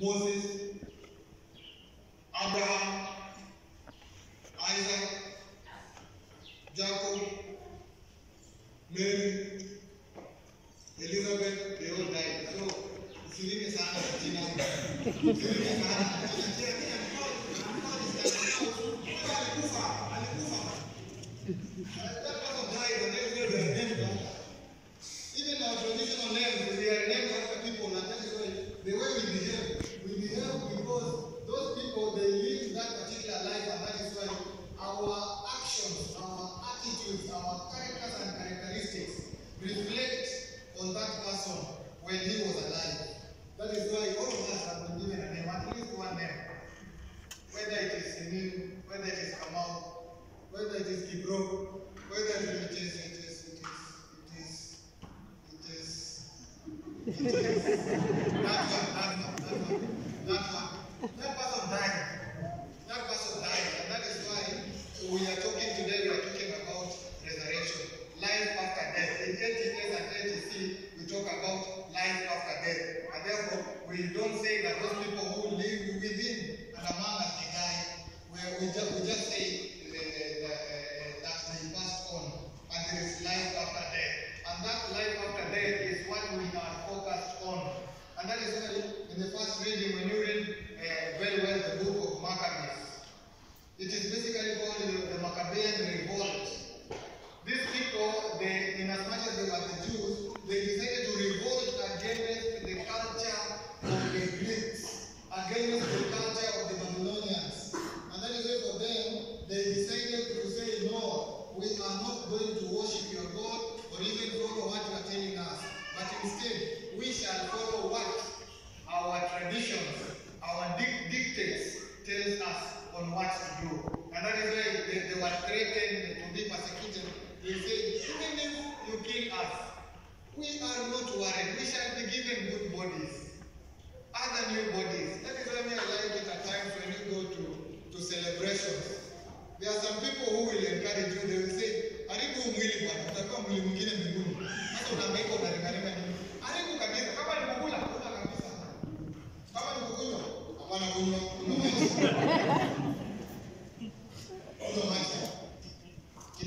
Moses, Abraham, Isaac, Jacob, Mary, Elizabeth, they all died. So, Silim is Anna Gina. Hebrew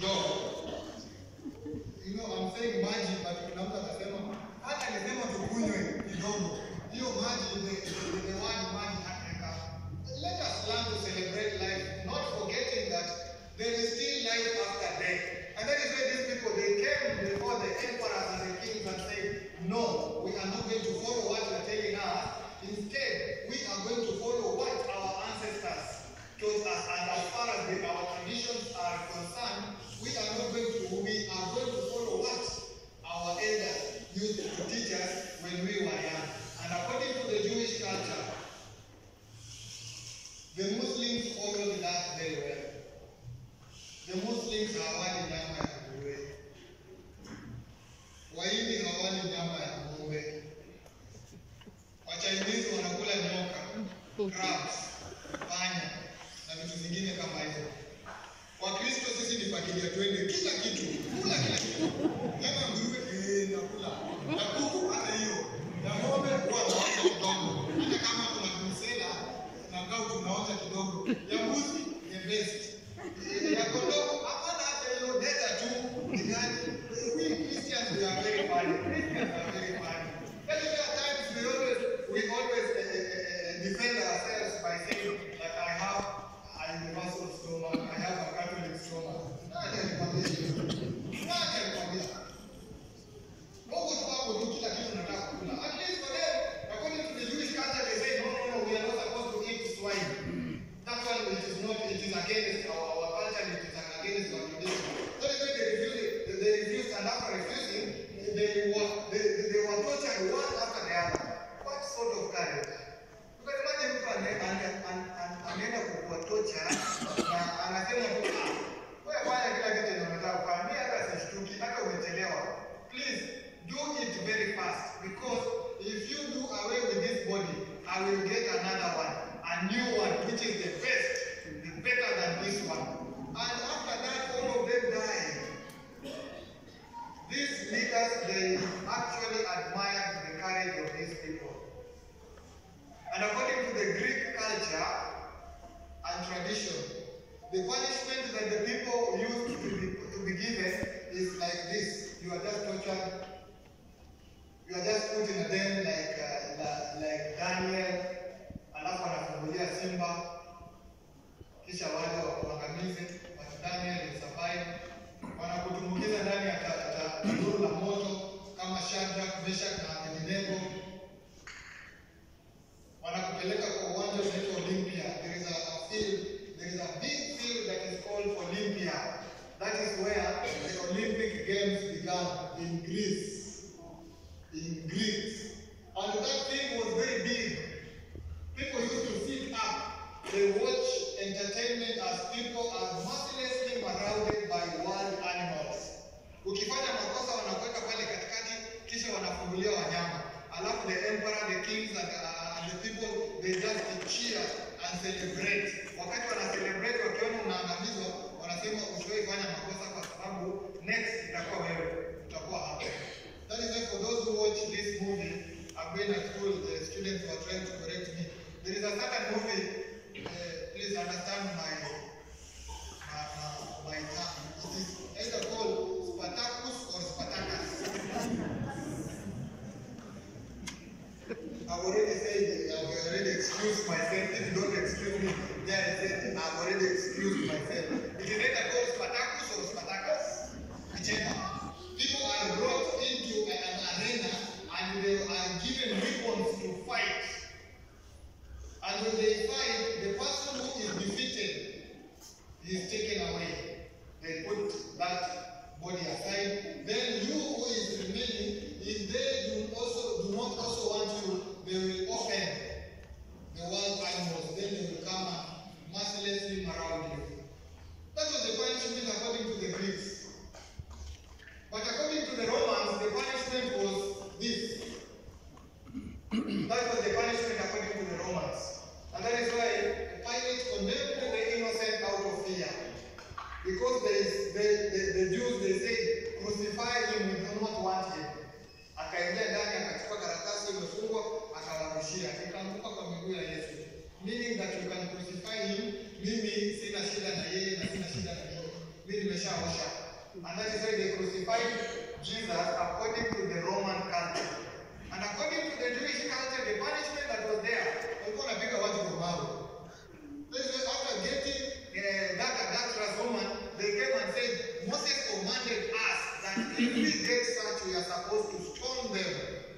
Dos, crabs, panya na vitu vingine kama hivyo. Wakristo sisi ni familia, twende kila kitu, kula kila kitu, yaani kama mjue, eh, nakula. Nakula. We get such, we are supposed to stone them.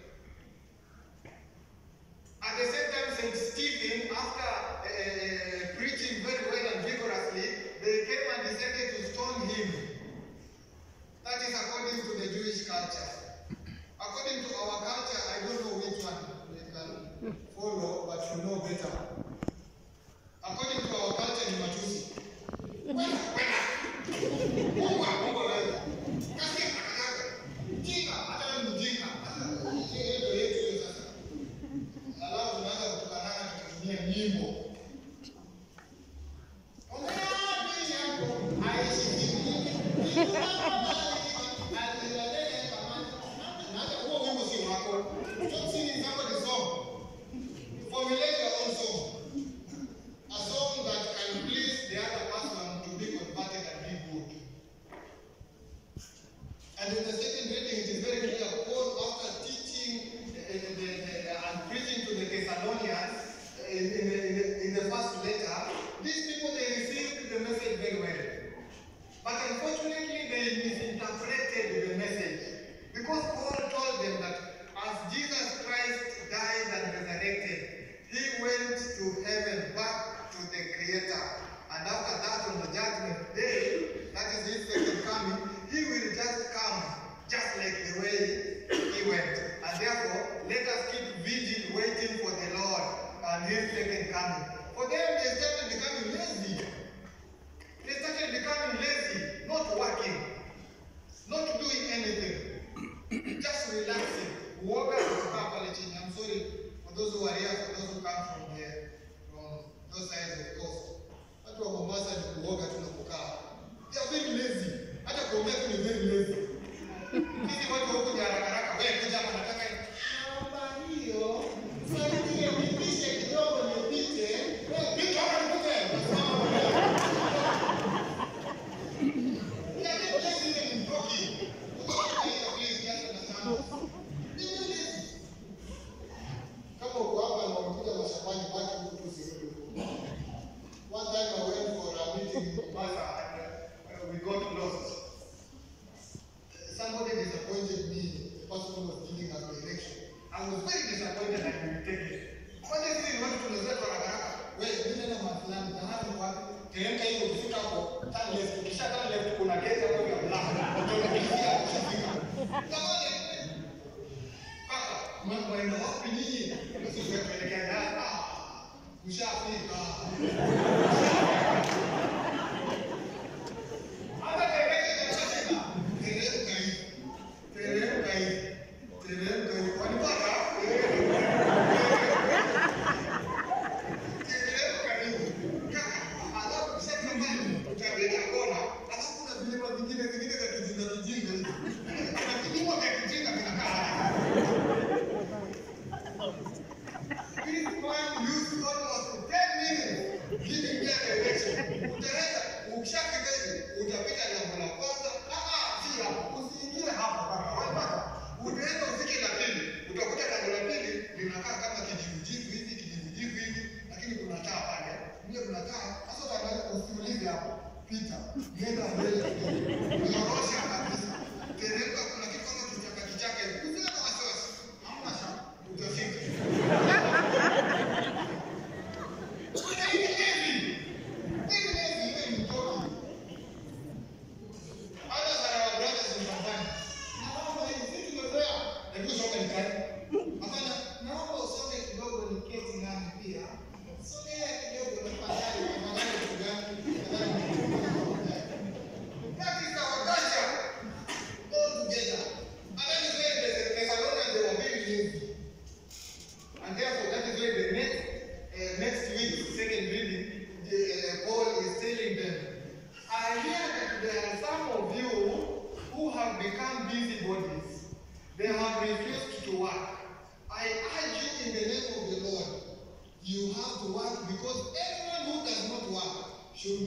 Tienen que identificar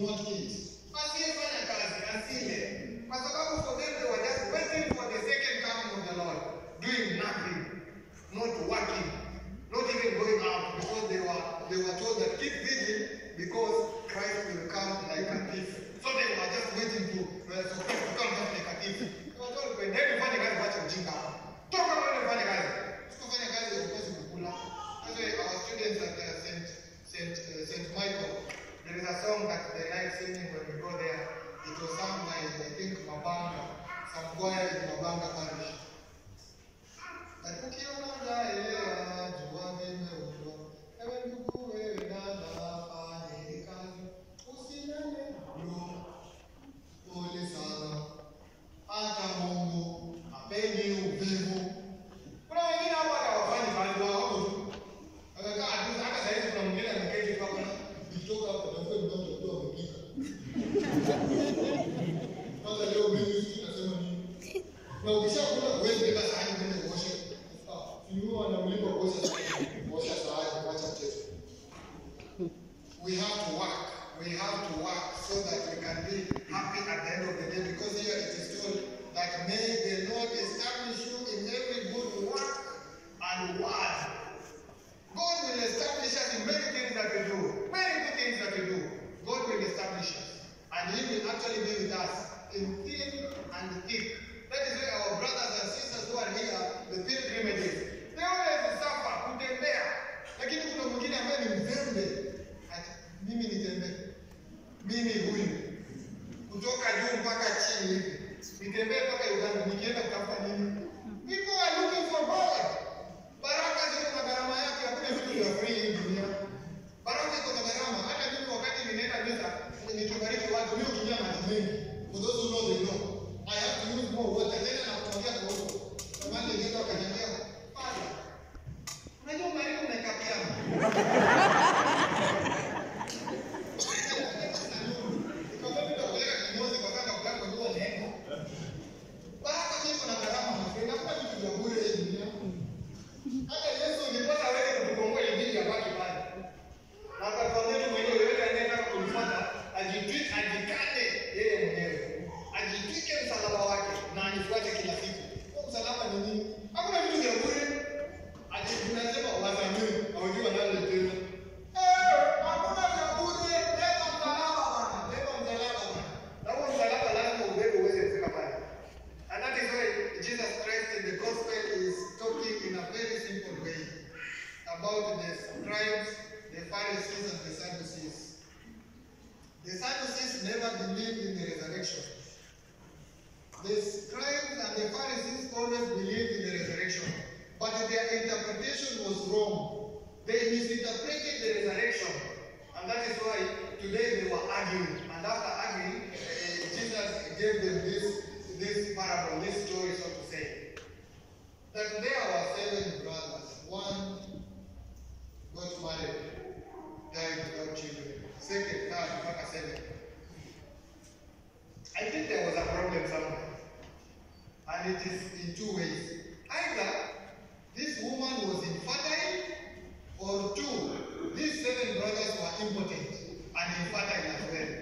modo que actually be with us in thin and thick. That is why our brothers and sisters who are here, the pilgrimage gave them this, this parable, this story, so to say. That there were seven brothers. One got married, died without children. Second, ah, third, back seven. I think there was a problem somewhere. And it is in two ways. Either this woman was infertile, or two, these seven brothers were impotent and infertile as well.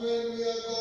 When we are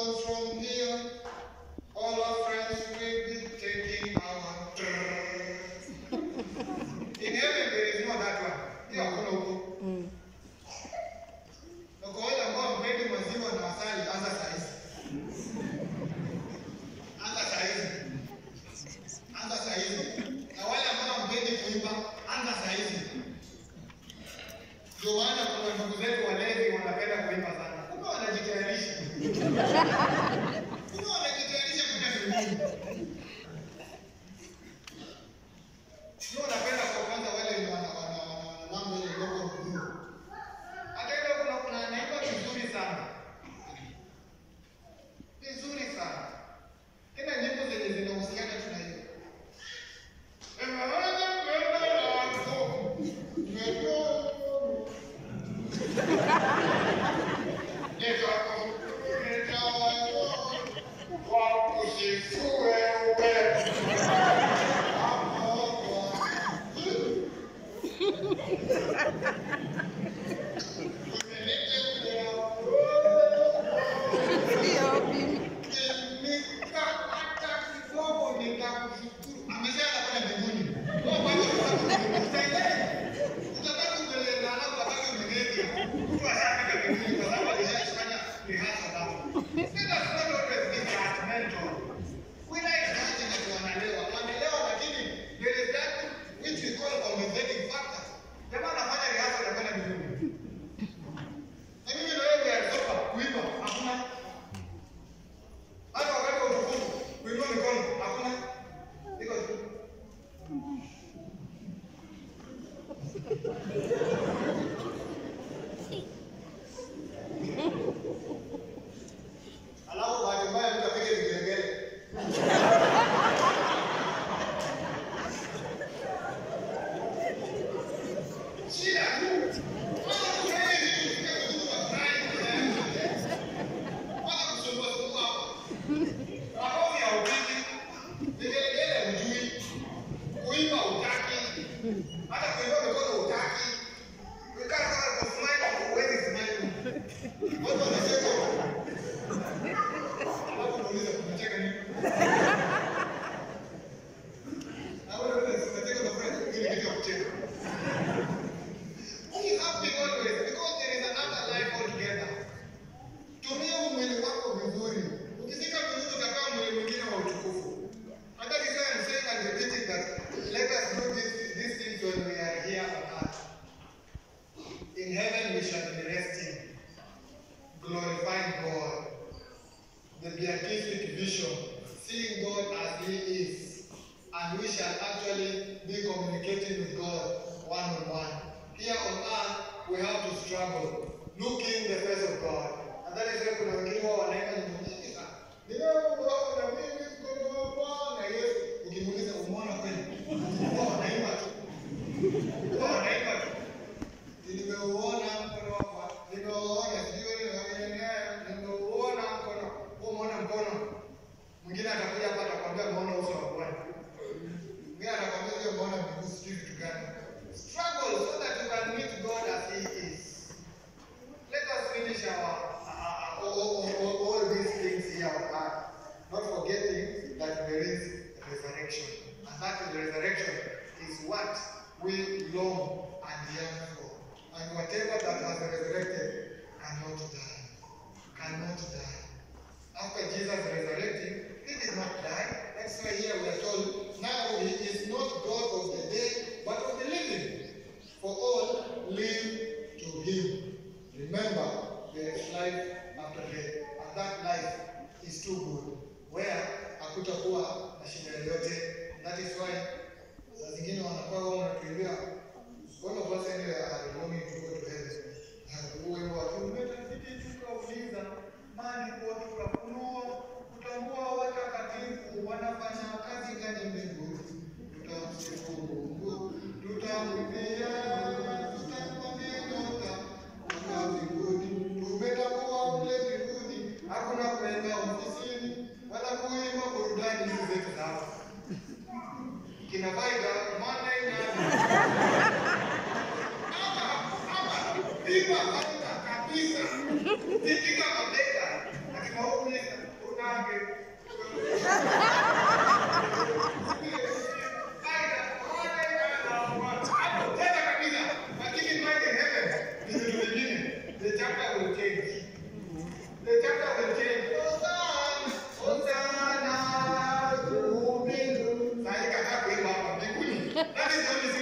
Let